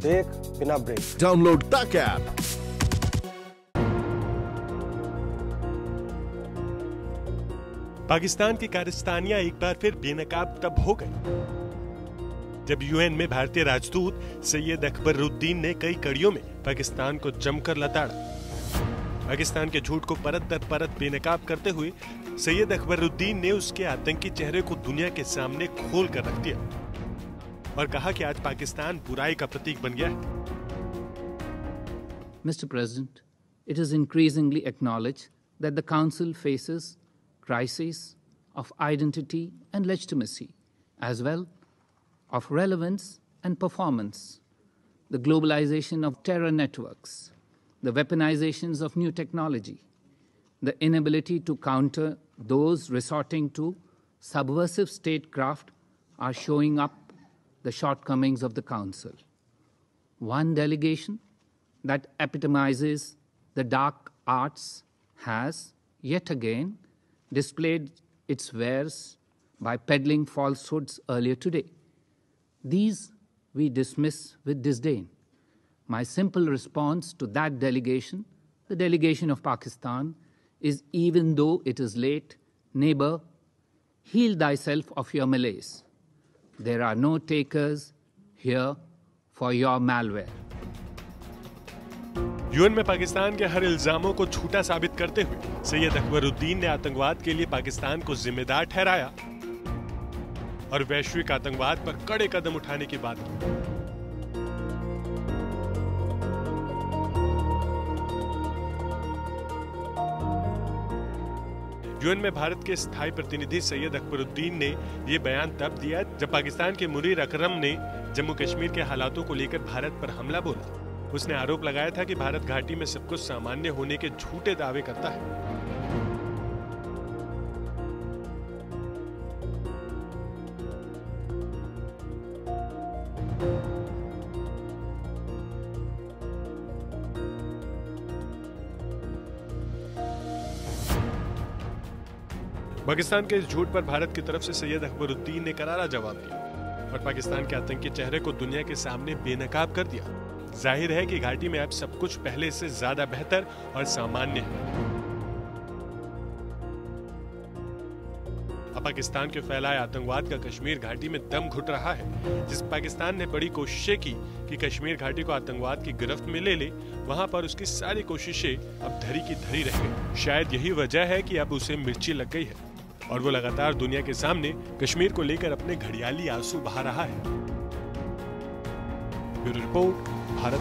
देख बिना break Download तक ऐप पाकिस्तान की कारस्तानियाँ एक बार फिर बेनकाब तब हो गई जब यूएन में भारतीय राजदूत सैयद अकबरुद्दीन ने कई कड़ियों में पाकिस्तान को जमकर लताड़ा। पाकिस्तान के झूठ को परत दर परत बेनकाब करते हुए सैयद अकबरुद्दीन ने उसके आतंकी चेहरे को दुनिया के सामने खोल कर रख दिया। और कहा कि आज पाकिस्तान बुराई का प्रतीक बन गया है Mr. President, it is increasingly acknowledged that the Council faces crises of identity and legitimacy, as well of relevance and performance, the globalization of terror networks, the weaponizations of new technology, the inability to counter those resorting to subversive statecraft are showing up the shortcomings of the Council. One delegation that epitomizes the dark arts has, yet again, displayed its wares by peddling falsehoods earlier today. These we dismiss with disdain. My simple response to that delegation, the delegation of Pakistan, is even though it is late, neighbor, heal thyself of your malaise. There are no takers here for your malware. UN में पाकिस्तान के हर इल्जामों को झूठा साबित करते हुए सैयद अकबरुद्दीन ने आतंकवाद के लिए पाकिस्तान को जिम्मेदार ठहराया और वैश्विक आतंकवाद पर कड़े कदम उठाने की बात की यूएन में भारत के स्थायी प्रतिनिधि सैयद अकबरुद्दीन ने ये बयान तब दिया जब पाकिस्तान के मुनीर अकरम ने जम्मू कश्मीर के हालातों को लेकर भारत पर हमला बोला। उसने आरोप लगाया था कि भारत घाटी में सब कुछ सामान्य होने के झूठे दावे करता है। पाकिस्तान के इस झूठ पर भारत की तरफ़ से सैयद अकबरुद्दीन ने करारा जवाब दिया और पाकिस्तान के आतंकी चेहरे को दुनिया के सामने बेनकाब कर दिया। ज़ाहिर है कि घाटी में अब सब कुछ पहले से ज़्यादा बेहतर और सामान्य है। अब पाकिस्तान के फैलाए आतंकवाद का कश्मीर घाटी में दम घुट रहा है। जिस पाकिस्तान ने बड़ी कोशिशें की कि कश्मीर घाटी को आतंकवाद की गिरफ्त में ले ले, वहाँ पर उसकी सारी कोशिशें अब धरी की धरी रह गई। शायद यही वजह है कि अब उसे मिर्ची लग गई है। और वो लगातार दुनिया के सामने कश्मीर को लेकर अपने घड़ियाली आँसू बहा रहा है। Bureau report, Bharat